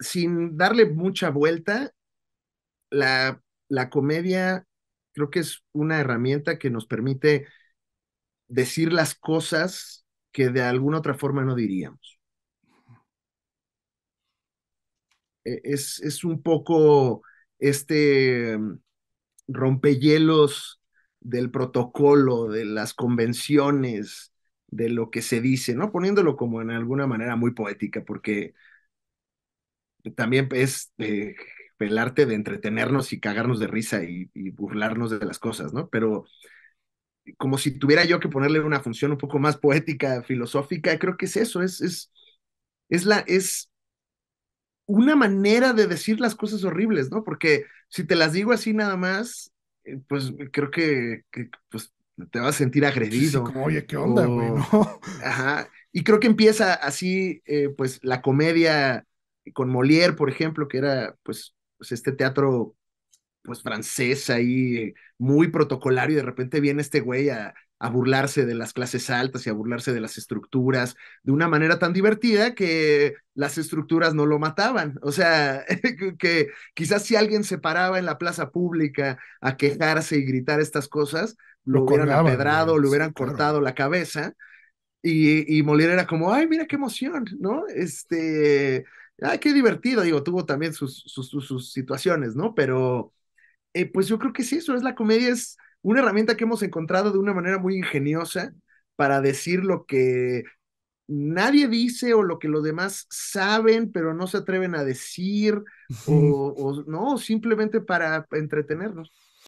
sin darle mucha vuelta, la, la comedia creo que es una herramienta que nos permite decir las cosas que de alguna otra forma no diríamos. E, es, es un poco este mm, rompehielos del protocolo, de las convenciones, de lo que se dice, ¿no? Poniéndolo como en alguna manera muy poética, porque también es eh, el arte de entretenernos y cagarnos de risa y, y, burlarnos de las cosas, ¿no? Pero como si tuviera yo que ponerle una función un poco más poética, filosófica, creo que es eso, es, es, es la, es una manera de decir las cosas horribles, ¿no? Porque si te las digo así nada más, eh, pues creo que, que pues, te vas a sentir agredido. Sí, como, oye, ¿qué onda, güey? ¿no? Ajá. Y creo que empieza así, eh, pues, la comedia con Molière, por ejemplo, que era, pues, pues este teatro, pues, francés ahí, muy protocolario, y de repente viene este güey a, a burlarse de las clases altas y a burlarse de las estructuras de una manera tan divertida que las estructuras no lo mataban. O sea, que quizás si alguien se paraba en la plaza pública a quejarse y gritar estas cosas, lo, lo hubieran colgaban, apedrado, le hubieran cortado claro. la cabeza. Y, y Molière era como, ay, mira qué emoción, ¿no? Este, ay, qué divertido, digo, tuvo también sus, sus, sus, sus situaciones, ¿no? Pero, eh, pues yo creo que sí, eso es la comedia, es una herramienta que hemos encontrado de una manera muy ingeniosa para decir lo que nadie dice o lo que los demás saben, pero no se atreven a decir, o, o no, simplemente para entretenernos.